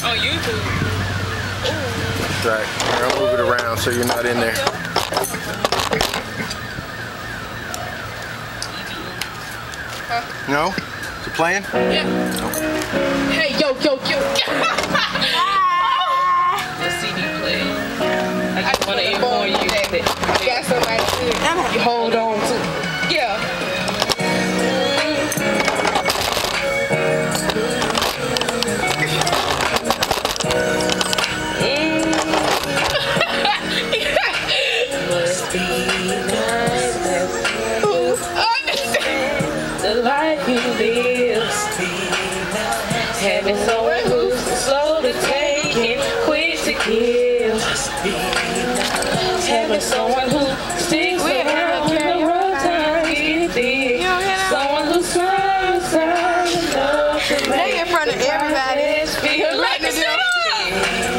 Oh, on YouTube. That's right. Here, I'll move it around so you're not in there. No? Is it playing? Yeah. Hey, yo, yo, yo. the CD player. I just want to inform you that I got somebody to you hold on someone who's slow to take and quick to give. Having someone who sticks around when the rough times get thick. Someone who smiles inside enough to They make in front of everybody. this feel like a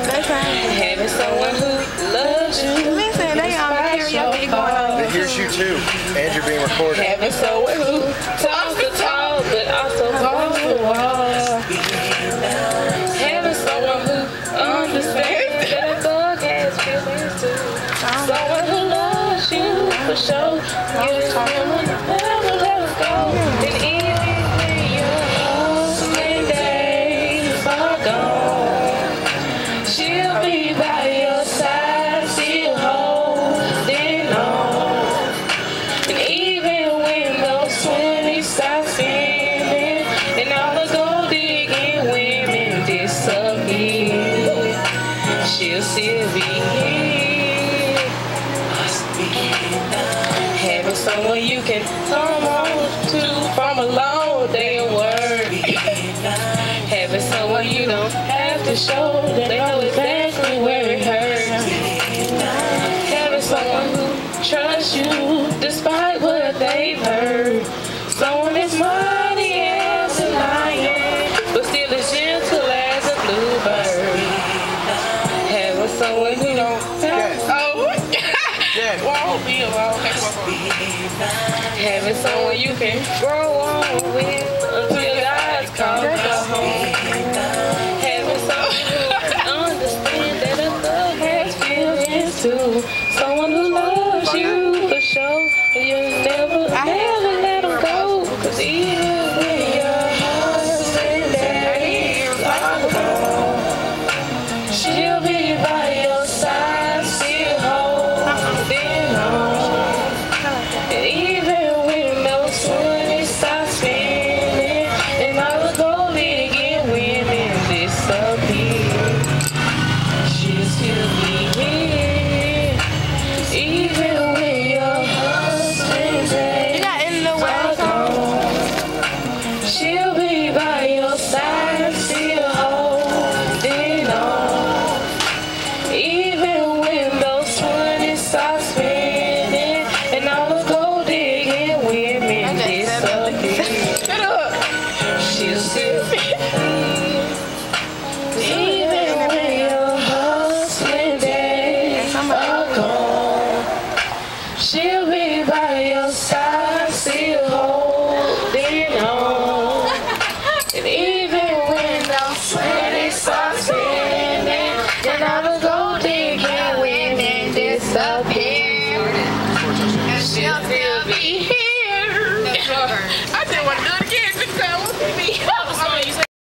That's right. Having someone who loves you. Listen, they on karaoke going on. But here's you too. And you're being recorded. Having someone who talks the talk, but also walks the walk. You. Never let us go. Husband days are gone, she'll be by Having someone you can come on to from a long day of work. Having someone you don't have to show, they know exactly where it hurts. Having someone who trusts you despite what they've heard. Having someone you can grow on with. Until eyes come home. She'll be by your side, still holding on. And even when I'm sweating, start spinning, and I'm a gold digger, women disappear. She'll still be.